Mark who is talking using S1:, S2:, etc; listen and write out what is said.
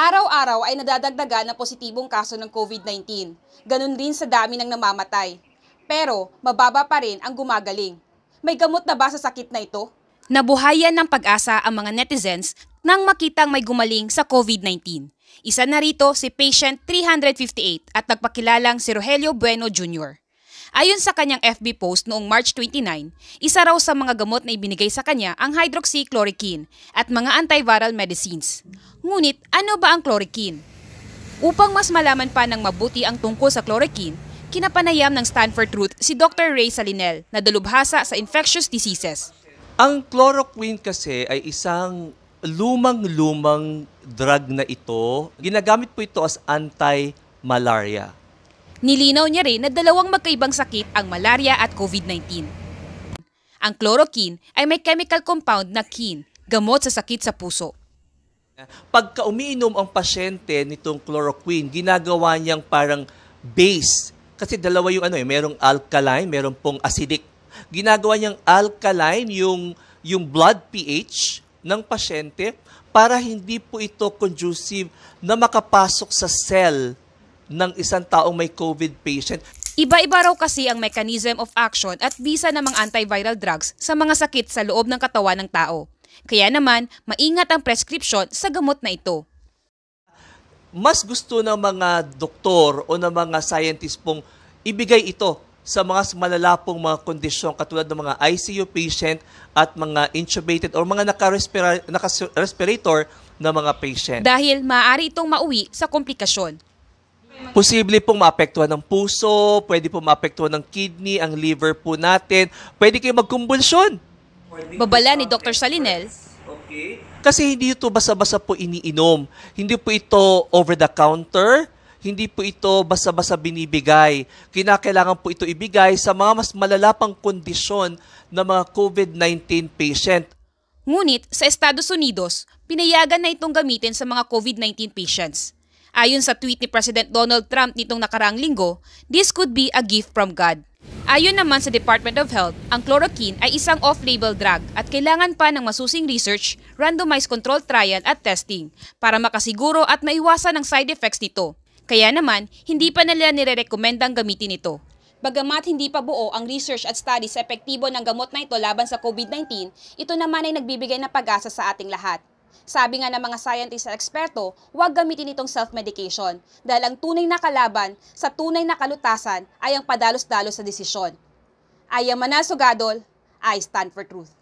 S1: Araw-araw ay nadadagdagan ng positibong kaso ng COVID-19. Ganon rin sa dami ng namamatay. Pero mababa pa rin ang gumagaling. May gamot na ba sa sakit na ito? Nabuhayan ng pag-asa ang mga netizens nang makitang may gumaling sa COVID-19. Isa na rito si patient 358 at nagpakilalang si Rogelio Bueno Jr. Ayon sa kanyang FB post noong March 29, isa raw sa mga gamot na ibinigay sa kanya ang hydroxychloroquine at mga antiviral medicines. Ngunit ano ba ang chloroquine? Upang mas malaman pa ng mabuti ang tungkol sa chloroquine, kinapanayam ng Stanford Truth si Dr. Ray Salinel na dalubhasa sa infectious diseases.
S2: Ang chloroquine kasi ay isang lumang-lumang drug na ito. Ginagamit po ito as anti-malaria.
S1: Nilinaw niya rin na dalawang magkaibang sakit ang malaria at COVID-19. Ang chloroquine ay may chemical compound na kin, gamot sa sakit sa puso.
S2: Pagka umiinom ang pasyente nitong chloroquine, ginagawa niyang parang base. Kasi dalawa yung ano eh, merong alkaline, merong pong acidic. Ginagawa niyang alkaline yung, yung blood pH ng pasyente para hindi po ito conducive na makapasok sa cell ng isang taong may COVID patient.
S1: Iba-iba raw kasi ang mechanism of action at bisa ng mga antiviral drugs sa mga sakit sa loob ng katawan ng tao. Kaya naman, maingat ang prescription sa gamot na ito.
S2: mas gusto ng mga doktor o ng mga scientist pong ibigay ito sa mga malala pong mga kondisyon katulad ng mga ICU patient at mga intubated or mga naka-respira- naka-respirator na mga patient.
S1: Dahil maaari itong mauwi sa komplikasyon.
S2: Posible pong maapektuhan ng puso, pwede pong maapektuhan ng kidney, ang liver po natin, pwede kayo magkumbulsyon.
S1: Babala ni Dr. Salinel,
S2: Kasi hindi ito basa-basa po iniinom. Hindi po ito over the counter. Hindi po ito basa-basa binibigay. Kinakailangan po ito ibigay sa mga mas malalapang kondisyon ng mga COVID-19 patient.
S1: Ngunit sa Estados Unidos, pinayagan na itong gamitin sa mga COVID-19 patients. Ayon sa tweet ni President Donald Trump nitong nakaraang linggo, this could be a gift from God. Ayon naman sa Department of Health, ang chloroquine ay isang off-label drug at kailangan pa ng masusing research, randomized controlled trial at testing para makasiguro at maiwasan ang side effects nito. Kaya naman, hindi pa nila nire-recommendang gamitin ito. Bagamat hindi pa buo ang research at study sa epektibo ng gamot na ito laban sa COVID-19, ito naman ay nagbibigay ng pag-asa sa ating lahat. Sabi nga ng mga scientists at eksperto, huwag gamitin itong self-medication dahil ang tunay na kalaban sa tunay na kalutasan ay ang padalos-dalos sa desisyon. I am Manal Sugadol, I stand for truth.